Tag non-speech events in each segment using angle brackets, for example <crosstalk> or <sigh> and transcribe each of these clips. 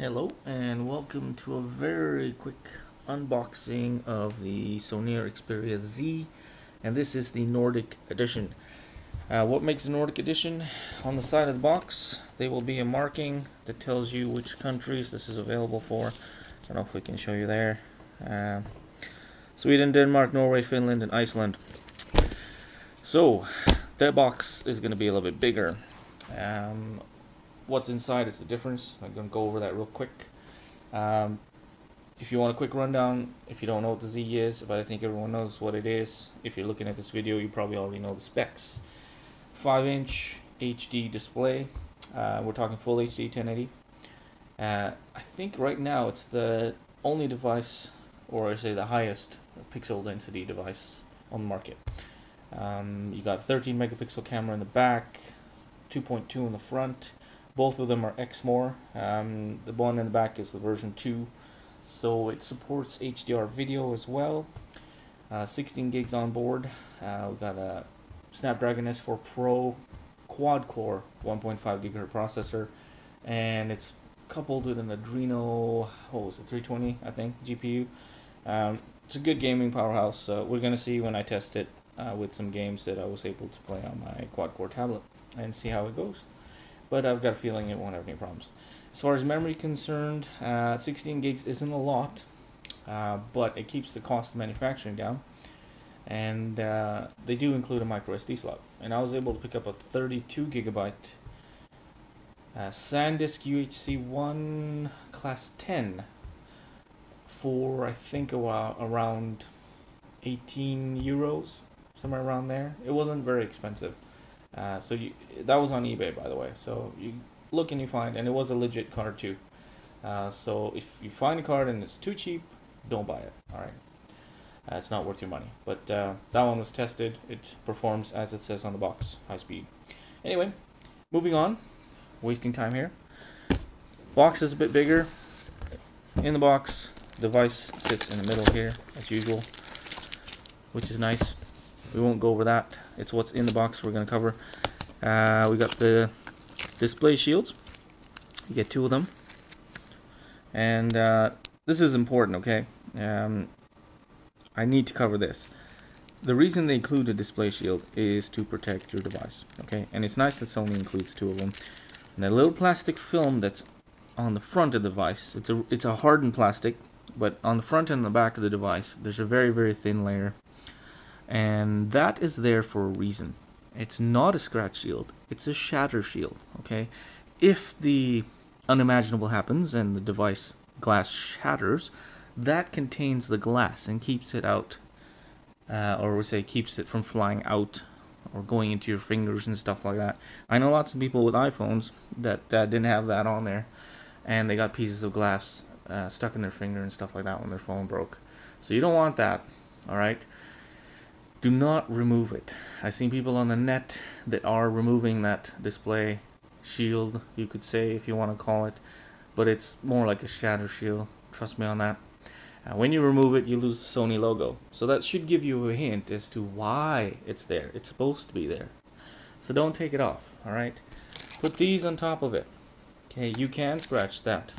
Hello and welcome to a very quick unboxing of the Sony Xperia Z and this is the Nordic edition. Uh, what makes the Nordic edition? On the side of the box there will be a marking that tells you which countries this is available for. I don't know if we can show you there. Uh, Sweden, Denmark, Norway, Finland and Iceland. So that box is going to be a little bit bigger. Um, what's inside is the difference. I'm going to go over that real quick. Um, if you want a quick rundown, if you don't know what the Z is, but I think everyone knows what it is. If you're looking at this video, you probably already know the specs. 5 inch HD display. Uh, we're talking full HD 1080. Uh, I think right now it's the only device, or I say the highest pixel density device on the market. Um, you got 13 megapixel camera in the back, 2.2 in the front, both of them are Exmor. Um, the one in the back is the version 2, so it supports HDR video as well. Uh, 16 gigs on board. Uh, we've got a Snapdragon S4 Pro quad core 1.5 gigahertz processor, and it's coupled with an Adreno, what was it, 320, I think, GPU. Um, it's a good gaming powerhouse. So we're gonna see when I test it uh, with some games that I was able to play on my quad core tablet and see how it goes but I've got a feeling it won't have any problems. As far as memory concerned, uh, 16 gigs isn't a lot, uh, but it keeps the cost of manufacturing down. And uh, they do include a micro SD slot. And I was able to pick up a 32 gigabyte uh, SanDisk UHC 1 class 10 for I think around 18 euros, somewhere around there. It wasn't very expensive. Uh, so you, that was on eBay, by the way. So you look and you find, and it was a legit card too. Uh, so if you find a card and it's too cheap, don't buy it. All right, uh, it's not worth your money. But uh, that one was tested. It performs as it says on the box, high speed. Anyway, moving on. Wasting time here. Box is a bit bigger. In the box, device sits in the middle here, as usual, which is nice. We won't go over that. It's what's in the box we're going to cover. Uh, we got the display shields. You get two of them. And uh, this is important, okay? Um, I need to cover this. The reason they include a display shield is to protect your device, okay? And it's nice that Sony includes two of them. And the little plastic film that's on the front of the device, it's a, it's a hardened plastic, but on the front and the back of the device, there's a very, very thin layer and that is there for a reason. It's not a scratch shield, it's a shatter shield, okay? If the unimaginable happens and the device glass shatters, that contains the glass and keeps it out, uh, or we say keeps it from flying out or going into your fingers and stuff like that. I know lots of people with iPhones that uh, didn't have that on there, and they got pieces of glass uh, stuck in their finger and stuff like that when their phone broke. So you don't want that, all right? Do not remove it. I've seen people on the net that are removing that display shield, you could say, if you want to call it, but it's more like a shatter shield. Trust me on that. Uh, when you remove it, you lose the Sony logo. So that should give you a hint as to why it's there. It's supposed to be there. So don't take it off, alright? Put these on top of it. Okay, you can scratch that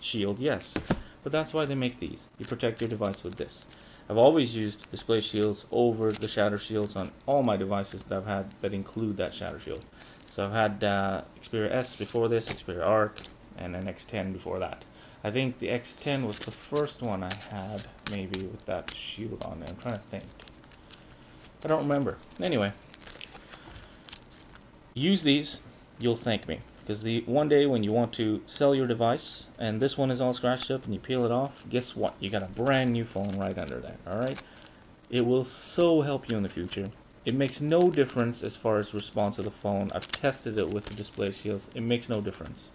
shield, yes. But that's why they make these. You protect your device with this. I've always used display shields over the shatter shields on all my devices that I've had that include that shatter shield. So I've had uh, Xperia S before this, Xperia Arc, and an X10 before that. I think the X10 was the first one I had, maybe, with that shield on there. I'm trying to think. I don't remember. Anyway, use these, you'll thank me. Because the one day when you want to sell your device and this one is all scratched up and you peel it off, guess what? You got a brand new phone right under there, alright? It will so help you in the future. It makes no difference as far as response of the phone. I've tested it with the display shields. It makes no difference.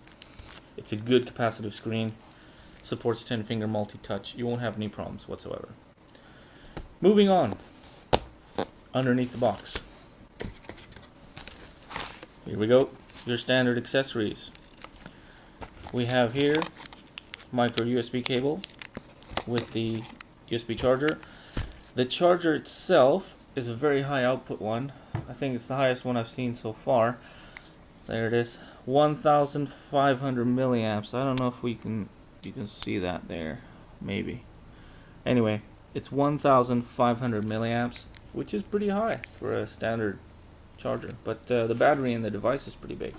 It's a good capacitive screen. Supports 10 finger multi-touch. You won't have any problems whatsoever. Moving on. Underneath the box. Here we go your standard accessories. We have here micro USB cable with the USB charger. The charger itself is a very high output one. I think it's the highest one I've seen so far. There it is, 1,500 milliamps. I don't know if we can you can see that there, maybe. Anyway, it's 1,500 milliamps, which is pretty high for a standard charger. But uh, the battery in the device is pretty big,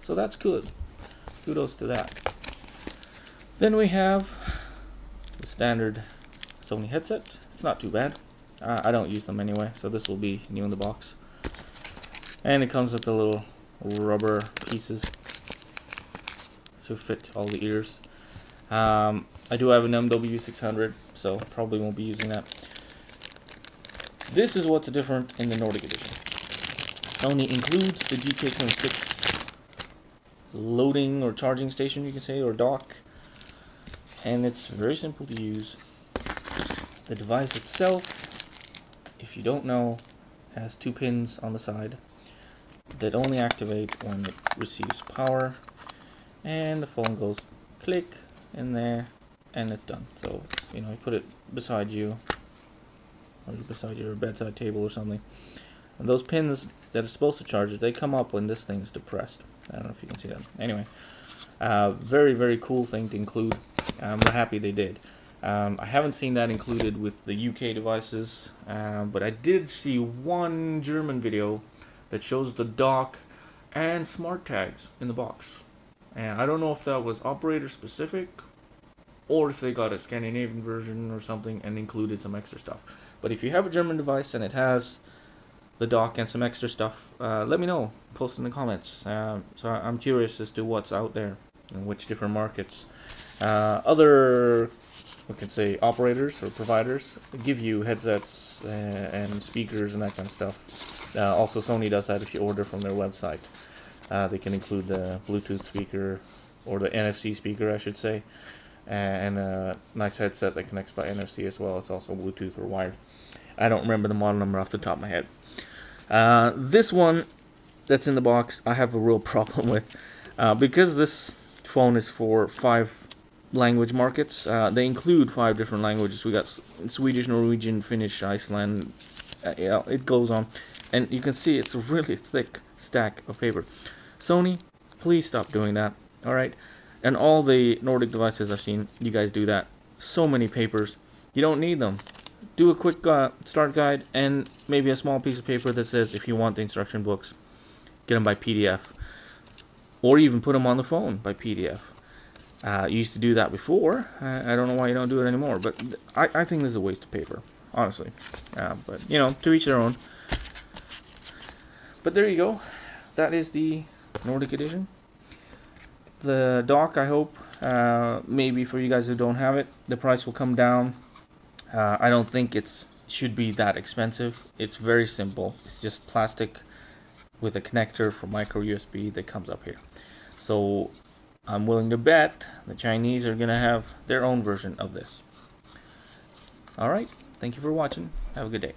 so that's good. Kudos to that. Then we have the standard Sony headset. It's not too bad. Uh, I don't use them anyway, so this will be new in the box. And it comes with the little rubber pieces to fit all the ears. Um, I do have an MW600, so probably won't be using that. This is what's different in the Nordic edition. Sony includes the DK26 loading or charging station, you can say, or dock. And it's very simple to use. The device itself, if you don't know, has two pins on the side that only activate when it receives power. And the phone goes click in there and it's done. So, you know, you put it beside you or beside your bedside table or something. And those pins that are supposed to charge it, they come up when this thing is depressed. I don't know if you can see that. Anyway, uh, very, very cool thing to include. I'm happy they did. Um, I haven't seen that included with the UK devices, uh, but I did see one German video that shows the dock and smart tags in the box. And I don't know if that was operator specific or if they got a Scandinavian version or something and included some extra stuff. But if you have a German device and it has the dock and some extra stuff, uh, let me know. Post in the comments. Uh, so I'm curious as to what's out there and which different markets. Uh, other, we could say, operators or providers give you headsets uh, and speakers and that kind of stuff. Uh, also, Sony does that if you order from their website. Uh, they can include the Bluetooth speaker or the NFC speaker, I should say, and a nice headset that connects by NFC as well. It's also Bluetooth or wired. I don't remember the model number off the top of my head. Uh, this one that's in the box, I have a real <laughs> problem with uh, because this phone is for five language markets. Uh, they include five different languages. We got Swedish, Norwegian, Finnish, Iceland. Uh, yeah, it goes on, and you can see it's a really <laughs> thick stack of paper. Sony, please stop doing that. All right, and all the Nordic devices I've seen, you guys do that. So many papers, you don't need them. Do a quick uh, start guide and maybe a small piece of paper that says if you want the instruction books, get them by PDF, or even put them on the phone by PDF. Uh, you used to do that before. I, I don't know why you don't do it anymore, but I, I think this is a waste of paper, honestly. Uh, but you know, to each their own. But there you go. That is the Nordic edition. The dock, I hope, uh, maybe for you guys who don't have it, the price will come down. Uh, I don't think it's should be that expensive. It's very simple. It's just plastic with a connector for micro USB that comes up here. So I'm willing to bet the Chinese are going to have their own version of this. Alright, thank you for watching. Have a good day.